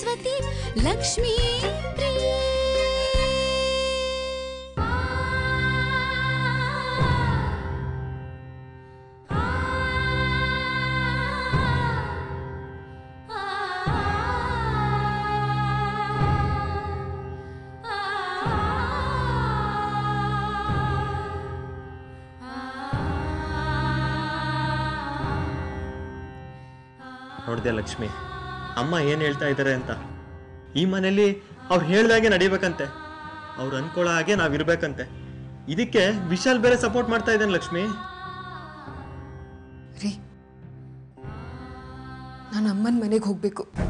ಸರಸ್ವತಿ ಲಕ್ಷ್ಮೀ ಪ್ರಿಯೆ ನೋಡಿದೆ ಲಕ್ಷ್ಮಿ ಅಮ್ಮ ಏನು ಹೇಳ್ತಾ ಇದ್ದಾರೆ ಅಂತ. ಈ ಮನೇಲಿ ಅವ್ರು ಹೇಳ್ದಾಗೆ ನಡಿಬೇಕಂತೆ. ಅವ್ರು ಅನ್ಕೊಳ್ಳೋ ಹಾಗೆ ನಾವಿರ್ಬೇಕಂತೆ ಇದಕ್ಕೆ ವಿಶಾಲ್ ಬೇರೆ ಸಪೋರ್ಟ್ ಮಾಡ್ತಾ ಇದ್ದಾನೆ ಲಕ್ಷ್ಮಿ. ನಾನು ಅಮ್ಮನ ಮನೆಗೆ ಹೋಗ್ಬೇಕು.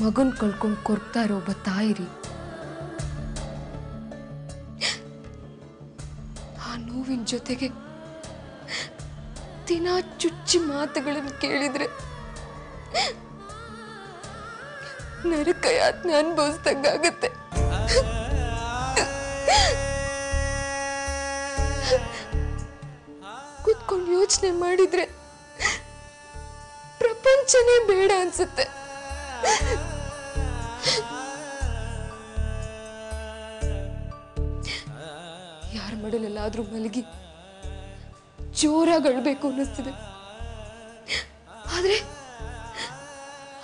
ಮಗನ್ ಕಳ್ಕೊಂಡು ಕೊರ್ತಾ ಇರೋ ಒಬ್ಬ ತಾಯಿ ರೀ. ಆ ನೋವಿನ ಜೊತೆಗೆ ದಿನ ಚುಚ್ಚಿ ಮಾತುಗಳನ್ನು ಕೇಳಿದ್ರೆ ನರಕ ಯಾತನೆ ಅನುಭವಿಸ್ದಂಗಾಗತ್ತೆ. ಕೂತ್ಕೊಂಡು ಯೋಚನೆ ಮಾಡಿದ್ರೆ ಪ್ರಪಂಚನೇ ಬೇಡ ಅನ್ಸುತ್ತೆ. ಮಡಲಲ್ಲಾದ್ರೂ ಮಲಗಿ ಜೋರಾಗಿ ಅಳ್ಬೇಕು ಅನ್ನಿಸ್ತಿದೆ. ಆದ್ರೆ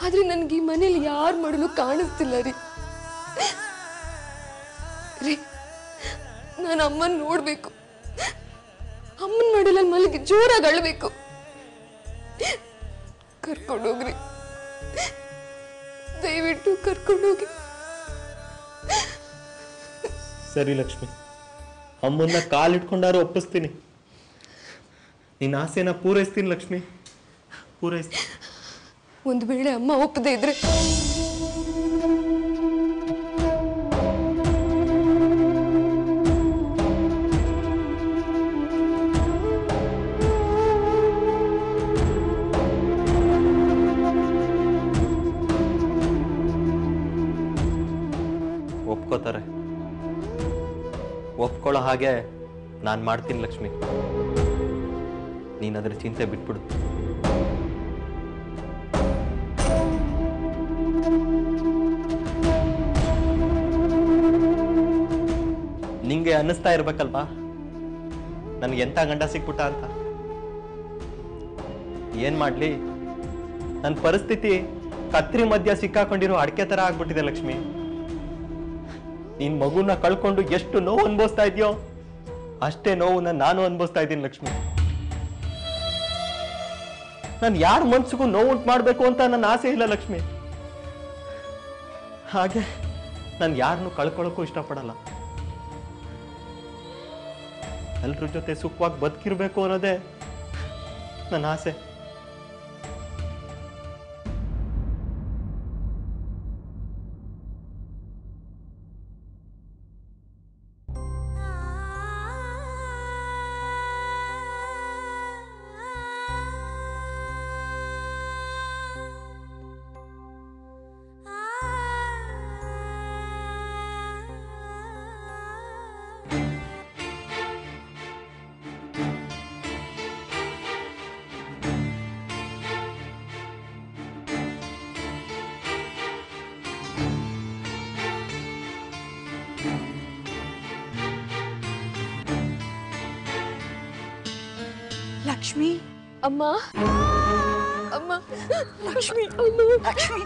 ಆದ್ರೆ ನನ್ಗೆ ಈ ಮನೇಲಿ ಯಾರು ಮಾಡಲು ಕಾಣಿಸ್ತಿಲ್ಲ ರೀ. ರೀ, ನಾನು ಅಮ್ಮನ್ ನೋಡ್ಬೇಕು. ಅಮ್ಮನ ಮಡಲಲ್ಲಿ ಮಲಗಿ ಜೋರಾಗಿ ಅಳ್ಬೇಕು. ಕರ್ಕೊಂಡೋಗ್ರಿ ದಯವಿಟ್ಟು ಕರ್ಕೊಂಡೋಗಿ ಸರಿ ಲಕ್ಷ್ಮಿ. ಅಮ್ಮನ್ನ ಕಾಲಿಟ್ಕೊಂಡಾರು ಒಪ್ಪಿಸ್ತೀನಿ. ನಿನ್ನ ಆಸೆನ ಪೂರೈಸ್ತೀನಿ ಲಕ್ಷ್ಮಿ. ಪೂರೈಸ್ತೀನಿ. ಒಂದು ವೇಳೆ ಅಮ್ಮ ಒಪ್ಪದೇ ಇದ್ರೆ ಹಾಗೆ ನಾನು ಮಾಡ್ತೀನಿ ಲಕ್ಷ್ಮಿ. ನೀನು ಅದರ ಚಿಂತೆ ಬಿಟ್ಬಿಡು. ನಿಂಗೆ ಅನ್ನಿಸ್ತಾ ಇರ್ಬೇಕಲ್ವಾ? ನನಗೆ ಎಂಥ ಗಂಡ ಸಿಕ್ಬಿಟ್ಟ ಅಂತ? ಏನ್ ಮಾಡ್ಲಿ? ನನ್ನ ಪರಿಸ್ಥಿತಿ ಕತ್ರಿ ಮಧ್ಯ ಸಿಕ್ಕಾಕೊಂಡಿರೋ ಅಡಿಕೆ ತರ ಆಗ್ಬಿಟ್ಟಿದೆ ಲಕ್ಷ್ಮಿ. ನಿನ್ ಮಗುನ ಕಳ್ಕೊಂಡು ಎಷ್ಟು ನೋವು ಅನ್ಭವಿಸ್ತಾ ಇದೆಯೋ, ಅಷ್ಟೇ ನೋವನ್ನ ನಾನು ಅನ್ಭವಿಸ್ತಾ ಇದ್ದೀನಿ ಲಕ್ಷ್ಮಿ. ನಾನು ಯಾರ ಮನ್ಸಿಗೂ ನೋವು ಉಂಟು ಮಾಡಬೇಕು ಅಂತ ನನ್ನ ಆಸೆ ಇಲ್ಲ ಲಕ್ಷ್ಮಿ. ಹಾಗೆ ನಾನು ಯಾರನ್ನು ಕಳ್ಕೊಳ್ಳೋಕ್ಕೂ ಇಷ್ಟಪಡಲ್ಲ. ಎಲ್ರ ಜೊತೆ ಸುಖವಾಗಿ ಬದುಕಿರ್ಬೇಕು ಅನ್ನೋದೇ ನನ್ನ ಆಸೆ. ಲಕ್ಷ್ಮಿ ಅಮ್ಮ ಅಮ್ಮ ಲಕ್ಷ್ಮಿ ಅಮ್ಮ ಲಕ್ಷ್ಮಿ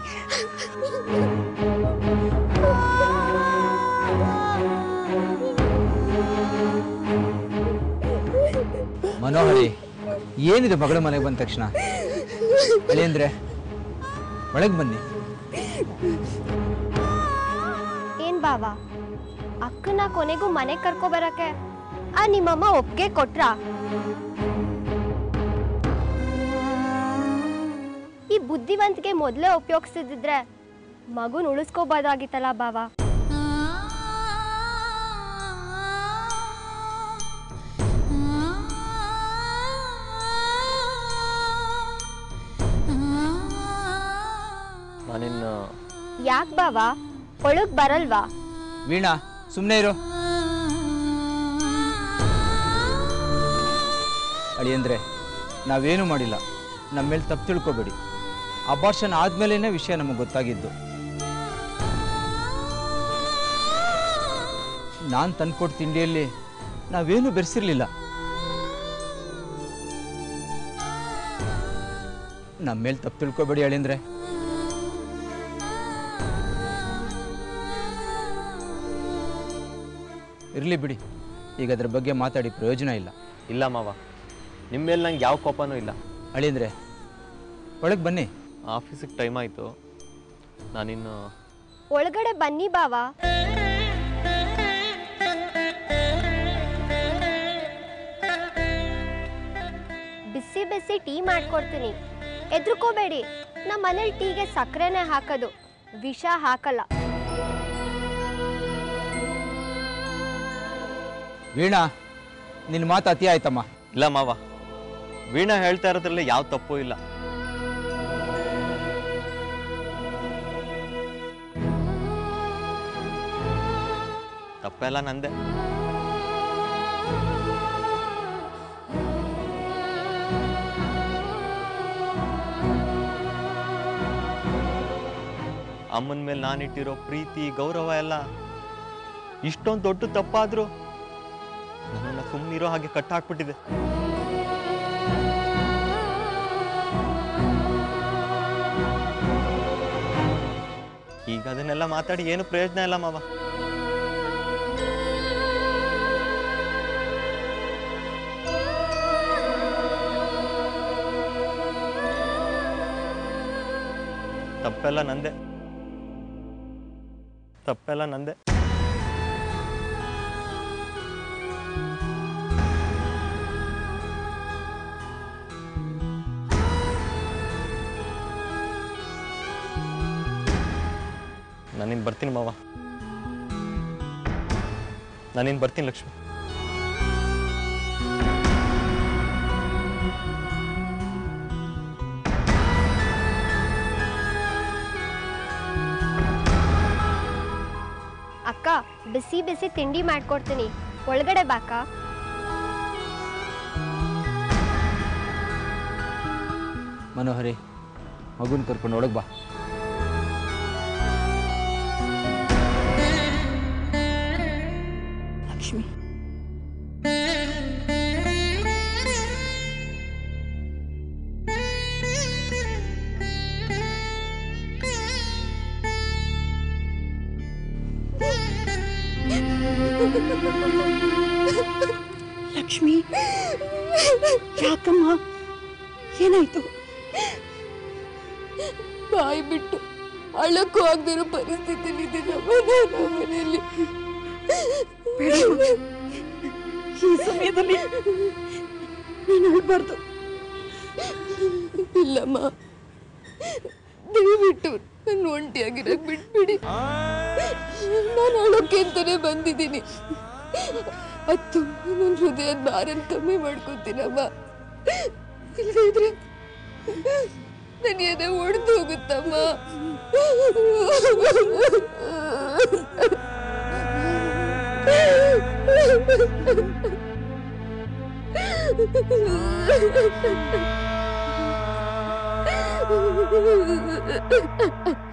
ಮನೋಹರಿ ಏನಿದೆ ಮಗಳ ಮನೆಗೆ ಬಂದ ತಕ್ಷಣ? ಅಳಿ ಅಂದ್ರೆ ಒಳಗೆ ಬನ್ನಿ. ಏನ್ ಬಾವಾ? ಅಕ್ಕನ ಕೊನೆಗೂ ಮನೆಗೆ ಕರ್ಕೊ ಬರಕ್ಕೆ? ಆ ನಿಮ್ಮಮ್ಮ ಒಪ್ಪಿಗೆ ಕೊಟ್ರ? ಈ ಬುದ್ಧಿವಂತಿಗೆ ಮೊದಲೇ ಉಪಯೋಗಿಸಿದ್ರೆ ಮಗುನ ಉಳಿಸ್ಕೋಬೋದಾಗಿತ್ತಲ್ಲ ಬಾವ ಯಾಕ ಯಾಕೆ ಬಾವ ಒಳಗ್ ಬರಲ್ವಾ? ವೀಣಾ ಸುಮ್ನೆ ಇರು. ಅಳಿಯಂದ್ರೆ ನಾವೇನು ಮಾಡಿಲ್ಲ. ನಮ್ಮ ಮೇಲೆ ತಪ್ಪು ತಿಳ್ಕೊಬೇಡಿ. ಅಬಾರ್ಷನ್ ಆದ್ಮೇಲೆ ವಿಷಯ ನಮಗೆ ಗೊತ್ತಾಗಿದ್ದು. ನಾನು ತಂದ್ಕೊಟ್ಟು ತಿಂಡಿಯಲ್ಲಿ ನಾವೇನು ಬೆರೆಸಿರ್ಲಿಲ್ಲ. ನಮ್ಮ ಮೇಲೆ ತಪ್ಪು ತಿಳ್ಕೊಬೇಡಿ ಹೇಳಿಂದ್ರೆ ಇರಲಿ ಬಿಡಿ ಈಗ ಅದ್ರ ಬಗ್ಗೆ ಮಾತಾಡಿ ಪ್ರಯೋಜನ ಇಲ್ಲ. ಇಲ್ಲ ಮಾವ ನಿಮ್ಮ ಮೇಲೆ ನಂಗೆ ಯಾವ ಕೋಪನೂ ಇಲ್ಲ. ಅಳಿಂದ್ರೆ ಒಳಗೆ ಬನ್ನಿ. ಆಫೀಸಿಗೆ ಟೈಮ್ ಆಯಿತು. ನಾನಿನ್ನು ಒಳಗಡೆ ಬನ್ನಿ ಬಾವಾ. ಬಿಸಿ ಬಿಸಿ ಟೀ ಮಾಡ್ಕೊಡ್ತೀನಿ. ಎದ್ರುಕೋಬೇಡಿ. ನಮ್ಮ ಮನೇಲಿ ಟೀಗೆ ಸಕ್ಕರೆನೇ ಹಾಕೋದು. ವಿಷ ಹಾಕಲ್ಲ. ವೀಣಾ ನಿನ್ನ ಮಾತು ಅತಿ ಆಯ್ತಮ್ಮ. ಇಲ್ಲ ಮಾವ. ವೀಣಾ ಹೇಳ್ತಾ ಇರೋದ್ರಲ್ಲಿ ಯಾವ ತಪ್ಪು ಇಲ್ಲ. ತಪ್ಪೆಲ್ಲ ನಂದೆ. ಅಮ್ಮನ ಮೇಲೆ ನಾನಿಟ್ಟಿರೋ ಪ್ರೀತಿ, ಗೌರವ ಎಲ್ಲ ಇಷ್ಟೊಂದು ದೊಡ್ಡ ತಪ್ಪಾದ್ರು ನನ್ನನ್ನು ಸುಮ್ಮನಿರೋ ಹಾಗೆ ಕಟ್ಟಾಕ್ಬಿಟ್ಟಿದೆ. ಈಗ ಅದನ್ನೆಲ್ಲ ಮಾತಾಡಿ ಏನು ಪ್ರಯೋಜನ ಇಲ್ಲ ಮಾವ. ತಪ್ಪೆಲ್ಲ ನಂದೆ. ತಪ್ಪೆಲ್ಲ ನಂದೆ. ನಾನಿನ್ ಬರ್ತೀನಿ ಮಾವ. ನಾನಿನ್ ಬರ್ತೀನಿ ಲಕ್ಷ್ಮಿ. ಬಿಸಿ ಬಿಸಿ ತಿಂಡಿ ಮಾಡ್ಕೊಡ್ತೀನಿ. ಒಳಗಡೆ ಬಾಕಾ? ಮನೋಹರಿ ಮಗುನ ಕರ್ಕೊಂಡು ಒಳಗೆ ಬಾ. ಲಕ್ಷ್ಮಿ. ಲಕ್ಷ್ಮಿ ಯಾಕಮ್ಮ? ಏನಾಯ್ತು? ಬಾಯಿ ಬಿಟ್ಟು ಅಳಕ್ಕೂ ಆಗದಿರೋ ಪರಿಸ್ಥಿತಿ ಮನೆಯಲ್ಲಿ. ಈ ಸಮಯದಲ್ಲಿ ನೀನು ಅಳ್ಬಾರ್ದು ಇಲ್ಲಮ್ಮ. ದಯವಿಟ್ಟು ನನ್ನ ಒಂಟಿಯಾಗಿರಕ್ ಬಿಟ್ಬಿಡಿ. ನಾನು ಅಳೋಕೆ ಅಂತಾನೆ ಬಂದಿದ್ದೀನಿ. ಅದು ನನ್ನ ಹೃದಯದ ಭಾರನ ಕಮ್ಮಿ ಮಾಡ್ಕೊತೀನಮ್ಮ. ಇಲ್ಲದಿದ್ರೆ ನನ್ನ ಎದೆ ಒಡೆದು ಹೋಗುತ್ತಮ್ಮ. ಇವಳೇ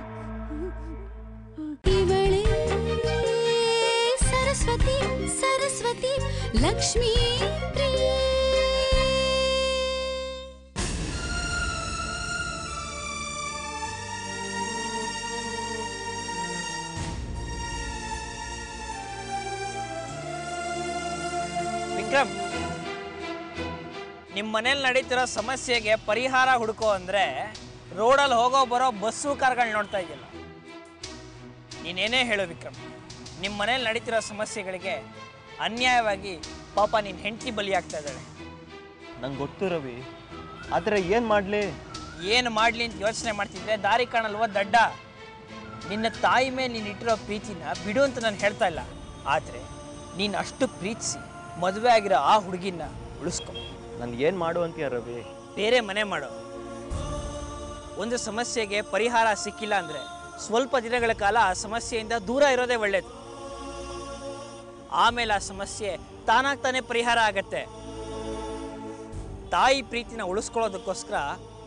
ಲಕ್ಷ್ಮೀ ವಿಕ್ರಮ್ ನಿಮ್ಮ ಮನೇಲಿ ನಡೀತಿರೋ ಸಮಸ್ಯೆಗೆ ಪರಿಹಾರ ಹುಡುಕೋ ಅಂದರೆ ರೋಡಲ್ಲಿ ಹೋಗೋ ಬರೋ ಬಸ್ಸು ಕಾರ್ಗಳು ನೋಡ್ತಾ ಇದೆಯಲ್ಲ. ನೀನೇನೇ ಹೇಳು ವಿಕ್ರಮ್ ನಿಮ್ಮ ಮನೇಲಿ ನಡೀತಿರೋ ಸಮಸ್ಯೆಗಳಿಗೆ ಅನ್ಯಾಯವಾಗಿ ಪಾಪ ನಿನ್ನ ಹೆಂಡತಿ ಆಗ್ತಾ ಇದ್ದಾಳೆ. ನಂಗೆ ಗೊತ್ತು ರವಿ. ಆದರೆ ಏನು ಮಾಡಲಿ? ಏನು ಮಾಡಲಿ ಅಂತ ಯೋಚನೆ ಮಾಡ್ತಿದ್ರೆ ದಾರಿ ಕಾಣಲ್ವ ದಡ್ಡ? ನಿನ್ನ ತಾಯಿ ಮೇಲೆ ನೀನು ಇಟ್ಟಿರೋ ಪ್ರೀತಿನ ಬಿಡು ಅಂತ ನಾನು ಹೇಳ್ತಾ ಇಲ್ಲ. ಆದರೆ ನೀನು ಅಷ್ಟು ಪ್ರೀತಿಸಿ ಮದುವೆ ಆಗಿರೋ ಆ ಹುಡುಗಿನ ಉಳಿಸ್ಕೊ. ನಾನು ಏನು ಮಾಡು ಅಂತೀಯ ರವಿ? ಬೇರೆ ಮನೆ ಮಾಡು. ಒಂದು ಸಮಸ್ಯೆಗೆ ಪರಿಹಾರ ಸಿಕ್ಕಿಲ್ಲ ಅಂದರೆ ಸ್ವಲ್ಪ ದಿನಗಳ ಕಾಲ ಆ ಸಮಸ್ಯೆಯಿಂದ ದೂರ ಇರೋದೇ ಒಳ್ಳೆಯದು ಆಮೇಲೆ ಆ ಸಮಸ್ಯೆ ತಾನಾಗ್ ತಾನೇ ಪರಿಹಾರ ಆಗತ್ತೆ. ತಾಯಿ ಪ್ರೀತಿನ ಉಳಿಸ್ಕೊಳ್ಳೋದಕ್ಕೋಸ್ಕರ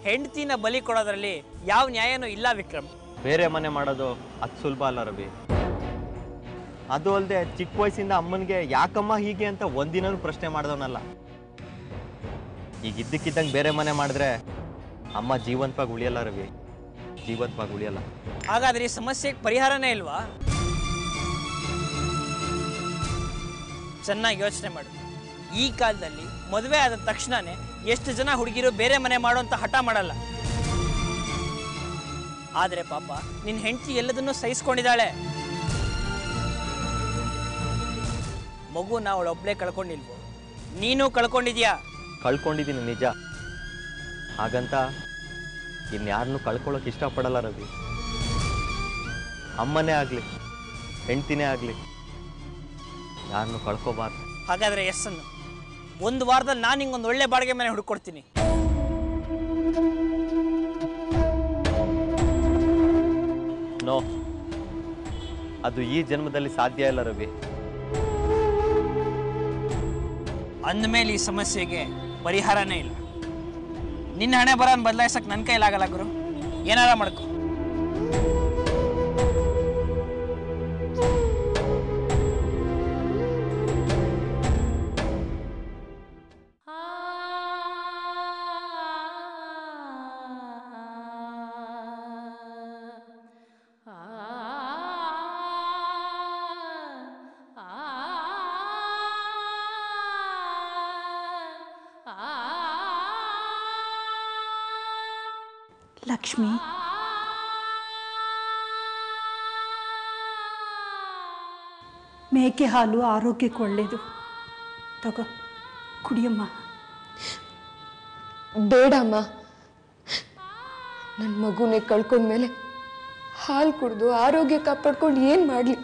ಹೆಂಡತಿನ ಬಲಿ ಕೊಡೋದ್ರಲ್ಲಿ ಯಾವ ನ್ಯಾಯನೂ ಇಲ್ಲ ವಿಕ್ರಮ್. ಬೇರೆ ಮನೆ ಮಾಡೋದು ಅದು ಸುಲಭ ಅಲ್ಲ ರವಿ. ಅದು ಅಲ್ಲದೆ ಚಿಕ್ಕ ವಯಸ್ಸಿಂದ ಅಮ್ಮನಿಗೆ ಯಾಕಮ್ಮ ಹೀಗೆ ಅಂತ ಒಂದಿನೂ ಪ್ರಶ್ನೆ ಮಾಡಿದವನಲ್ಲ. ಈಗ ಇದ್ದಕ್ಕಿದ್ದಂಗೆ ಬೇರೆ ಮನೆ ಮಾಡಿದ್ರೆ ಅಮ್ಮ ಜೀವಂತವಾಗಿ ಉಳಿಯಲ್ಲ ರವಿ. ಜೀವಂತವಾಗಿ ಉಳಿಯಲ್ಲ. ಹಾಗಾದ್ರೆ ಈ ಸಮಸ್ಯೆಗೆ ಪರಿಹಾರನೇ ಇಲ್ವಾ? ಚೆನ್ನಾಗಿ ಯೋಚನೆ ಮಾಡು. ಈ ಕಾಲದಲ್ಲಿ ಮದುವೆ ಆದ ತಕ್ಷಣನೇ ಎಷ್ಟು ಜನ ಹುಡುಗಿರು ಬೇರೆ ಮನೆ ಮಾಡುವಂಥ ಹಠ ಮಾಡಲ್ಲ. ಆದರೆ ಪಾಪ ನಿನ್ನ ಹೆಂಡತಿ ಎಲ್ಲದನ್ನೂ ಸಹಿಸ್ಕೊಂಡಿದ್ದಾಳೆ. ಮಗು ನಾವು ಅವಳೊಬ್ಳೆ ಕಳ್ಕೊಂಡಿಲ್ವೋ? ನೀನು ಕಳ್ಕೊಂಡಿದ್ಯಾ? ಕಳ್ಕೊಂಡಿದ್ದೀನಿ ನಿಜ. ಹಾಗಂತ ಇನ್ಯಾರನ್ನೂ ಕಳ್ಕೊಳ್ಳೋಕೆ ಇಷ್ಟಪಡಲ್ಲ ರವಿ. ಅಮ್ಮನೇ ಆಗಲಿ, ಹೆಂಡ್ತಿನೇ ಆಗಲಿ. ಯಾರನ್ನೂ ಕಳ್ಕೋಬಾರ್ದು. ಹಾಗಾದ್ರೆ ಎಸ್ ಅನ್ನು. ಒಂದು ವಾರದಲ್ಲಿ ನಾನು ಹಿಂಗೊಂದು ಒಳ್ಳೆ ಬಾಡಿಗೆ ಮನೆ ಹುಡುಕೊಡ್ತೀನಿ. ನೋ ಅದು ಈ ಜನ್ಮದಲ್ಲಿ ಸಾಧ್ಯ ಇಲ್ಲ ರವಿ. ಅಂದಮೇಲೆ ಈ ಸಮಸ್ಯೆಗೆ ಪರಿಹಾರನೇ ಇಲ್ಲ. ನಿನ್ನ ಹಣೆ ಬರೋನ್ ಬದಲಾಯಿಸಕ್ ನನ್ನ ಕೈಲಾಗಲ್ಲ ಗುರು. ಏನಾರ ಮಾಡ್ಕೊ. ಮೇಕೆ ಹಾಲು ಆರೋಗ್ಯಕ್ಕೆ ಒಳ್ಳೆಯದು ತಗೋ ಕುಡಿಯಮ್ಮ. ಬೇಡಮ್ಮ. ನನ್ನ ಮಗುನೇ ಕಳ್ಕೊಂಡ್ಮೇಲೆ ಹಾಲು ಕುಡಿದು ಆರೋಗ್ಯ ಕಾಪಾಡ್ಕೊಂಡು ಏನು ಮಾಡಲಿ?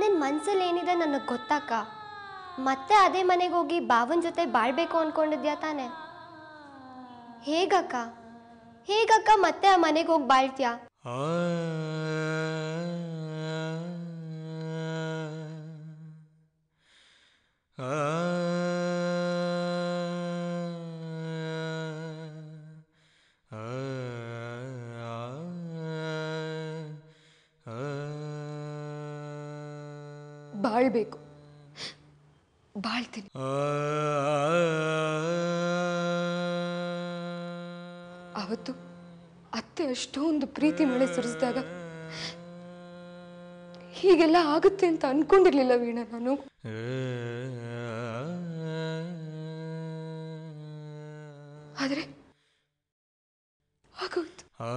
ನಿನ್ನ ಮನಸ್ಸಲ್ಲಿ ಏನಿದೆ ನನಗೆ ಗೊತ್ತಾಕ? ಮತ್ತೆ ಅದೇ ಮನೆಗೆ ಹೋಗಿ ಬಾವನ್ ಜೊತೆ ಬಾಳ್ಬೇಕು ಅನ್ಕೊಂಡಿದ್ಯಾ ತಾನೆ? ಹೇಗಕ್ಕ? ಹೇಗಕ್ಕ ಮತ್ತೆ ಆ ಮನೆಗೆ ಹೋಗಿ ಬಾಳ್ತ್ಯಾ? ಬಾಳ್ಬೇಕು ಬಾಳ್ತೀನಿ ಅವತ್ತು ಅತ್ತೆ ಅಷ್ಟೊಂದು ಪ್ರೀತಿ ಮಳೆ ಸುರಿಸಿದಾಗ ಹೀಗೆಲ್ಲ ಆಗುತ್ತೆ ಅಂತ ಅನ್ಕೊಂಡಿರ್ಲಿಲ್ಲ ವೀಣಾ ನಾನು ಹಾಗೆ.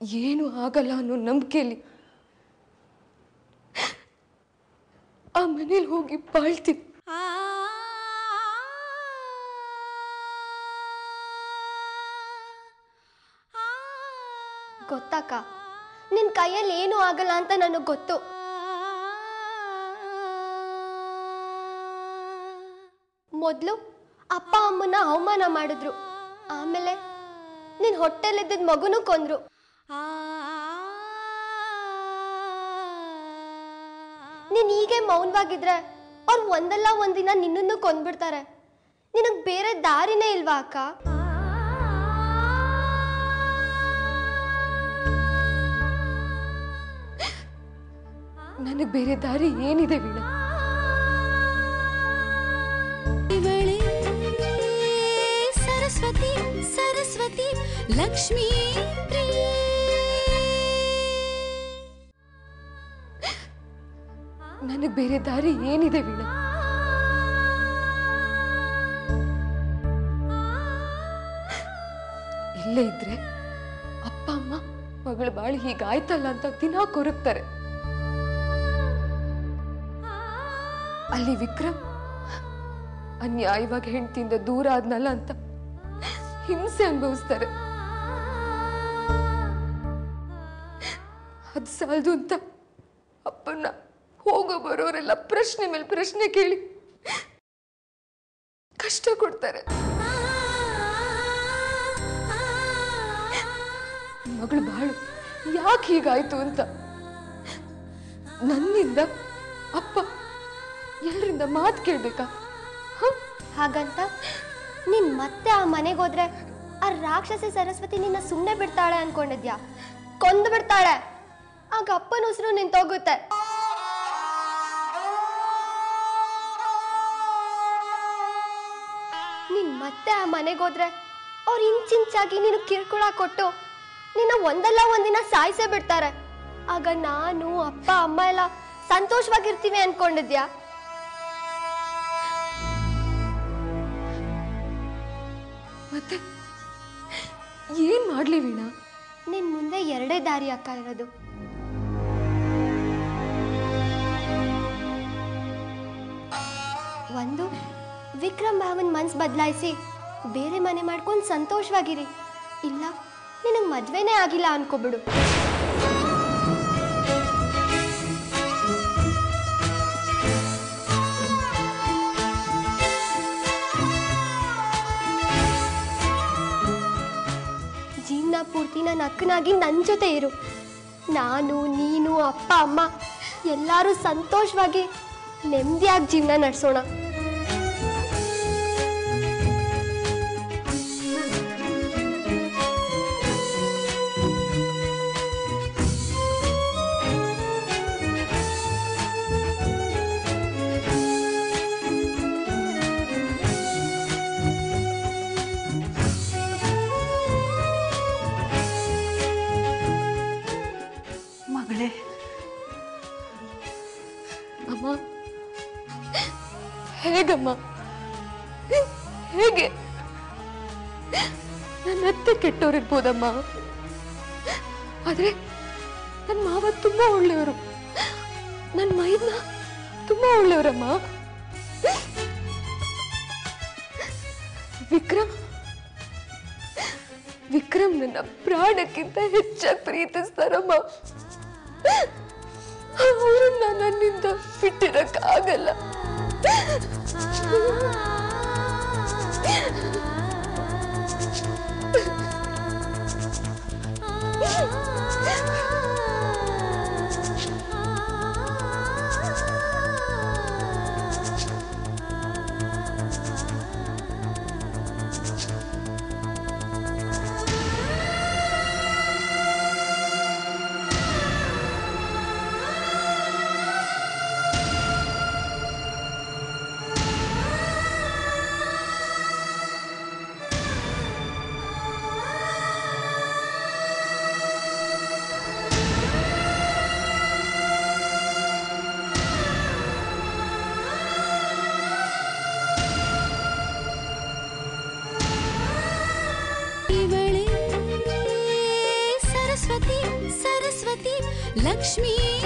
ಏನು ಆಗಲ್ಲ ಅನ್ನೋ ನಂಬಿಕೆಯಲ್ಲಿ ಆ ಮನೇಲಿ ಹೋಗಿ ಬಾಳ್ತೀನಿ. ಗೊತ್ತಾಕ? ನಿನ್ ಕೈಯಲ್ಲಿ ಏನೂ ಆಗಲ್ಲ ಅಂತ ನನಗೆ ಗೊತ್ತು. ಮೊದಲು ಅಪ್ಪ ಅಮ್ಮನ ಅವಮಾನ ಮಾಡಿದ್ರು. ಆಮೇಲೆ ನಿನ್ನ ಹೊಟ್ಟೆಲಿದ್ದ ಮಗುನೂ ಕೊಂದ್ರು. ನೀನ್ ಹೀಗೆ ಮೌನವಾಗಿದ್ರೆ ಅವ್ರು ಒಂದಲ್ಲ ಒಂದಿನ ನಿನ್ನನ್ನು ಕೊಂದ್ಬಿಡ್ತಾರೆ. ನಿನಗ್ ಬೇರೆ ದಾರಿನೇ ಇಲ್ವಾ ಅಕ್ಕ? ನನಗೆ ಬೇರೆ ದಾರಿ ಏನಿದೆ ವೀಣಾ? ಸರಸ್ವತಿ ಲಕ್ಷ್ಮೀ ನನಗೆ ಬೇರೆ ದಾರಿ ಏನಿದೆ ವೀಣ? ಇಲ್ಲೇ ಇದ್ರೆ ಅಪ್ಪ, ಅಮ್ಮ, ಮಗಳ ಬಾಳಿ ಹೀಗಾಯ್ತಲ್ಲ ಅಂತ ದಿನ ಕೊರಗ್ತಾರೆ. ಅಲ್ಲಿ ವಿಕ್ರಮ್ ಅನ್ಯಾಯವಾಗಿ ಹೆಂಡತಿಯಿಂದ ದೂರ ಆದ್ನಲ್ಲ ಅಂತ ಹಿಂಸೆ ಅನುಭವಿಸ್ತಾರೆ. ಅದು ಸಾಲದು ಅಂತ ಅಪ್ಪನ್ನ ಹೋಗೋ ಬರೋರೆಲ್ಲ ಪ್ರಶ್ನೆ ಮೇಲೆ ಪ್ರಶ್ನೆ ಕೇಳಿ ಕಷ್ಟ ಕೊಡ್ತಾರೆ. ಮಗಳು ಬಾಳು, ಯಾಕೆ ಹೀಗಾಯ್ತು ಅಂತ ನನ್ನಿಂದ ಅಪ್ಪ ಎಲ್ಲರಿಂದ ಮಾತು ಕೇಳ್ಬೇಕಾ? ಹಾಗಂತ ನೀನ್ ಮತ್ತೆ ಆ ಮನೆಗೆ ಹೋದ್ರೆ ಆ ರಾಕ್ಷಸಿ ಸರಸ್ವತಿ ನಿನ್ನ ಸುಮ್ಮನೆ ಬಿಡ್ತಾಳೆ ಅನ್ಕೊಂಡಿದ್ಯಾ? ಕೊಂದು ಬಿಡ್ತಾಳೆ. ಆಗ ಅಪ್ಪನ ಉಸಿರು ನಿಂತೋಗುತ್ತೆ ನೀನ್ ಮತ್ತೆ ಆ ಮನೆಗೆ ಹೋದ್ರೆ ಅವ್ರು ಇಂಚಿಂಚಾಗಿ ನೀನು ಕಿರ್ಕುಳ ಕೊಟ್ಟು ನಿನ್ನ ಒಂದಲ್ಲ ಒಂದಿನ ಸಾಯಿಸೇ ಬಿಡ್ತಾರೆ. ಆಗ ನಾನು, ಅಪ್ಪ, ಅಮ್ಮ ಎಲ್ಲ ಸಂತೋಷವಾಗಿರ್ತೀವಿ ಅನ್ಕೊಂಡಿದ್ಯಾ? ಏನ್ ಮಾಡ್ಲಿ ವೀಣಾ? ನಿನ್ ಮುಂದೆ ಎರಡೇ ದಾರಿ ಅಕ್ಕ ಇರೋದು. ಒಂದು, ವಿಕ್ರಮ್ ಭಾವನ್ ಮನ್ಸ್ ಬದಲಾಯಿಸಿ ಬೇರೆ ಮನೆ ಮಾಡ್ಕೊಂಡು ಸಂತೋಷವಾಗಿರಿ. ಇಲ್ಲ, ನಿನಗೆ ಮದ್ವೆನೇ ಆಗಿಲ್ಲ ಅನ್ಕೋಬಿಡು. ಪೂರ್ತಿ ನನ್ನ ಅಕ್ಕನಾಗಿ ನನ್ನ ಜೊತೆ ಇರು. ನಾನು, ನೀನು, ಅಪ್ಪ, ಅಮ್ಮ ಎಲ್ಲರೂ ಸಂತೋಷವಾಗಿ ನೆಮ್ಮದಿಯಾಗಿ ಜೀವನ ನಡೆಸೋಣ. ಹೇಗಮ್ಮ ಹೇಗೆ? ನನ್ನ ಅತ್ತೆ ಕೆಟ್ಟವರಿರ್ಬೋದಮ್ಮ ಆದ್ರೆ ನನ್ನ ಮಾವ ತುಂಬಾ ಒಳ್ಳೆಯವರು. ನನ್ನ ಮೈದ್ನ ತುಂಬಾ ಒಳ್ಳೆಯವರಮ್ಮ. ವಿಕ್ರಮ್ ವಿಕ್ರಮ್ ನನ್ನ ಪ್ರಾಣಕ್ಕಿಂತ ಹೆಚ್ಚಾಗಿ ಪ್ರೀತಿಸ್ತಾರಮ್ಮ. ಅವರು ನನ್ನಿಂದ ಬಿಟ್ಟಿರಕ್ಕಾಗಲ್ಲ. Ah ಲಕ್ಷ್ಮೀ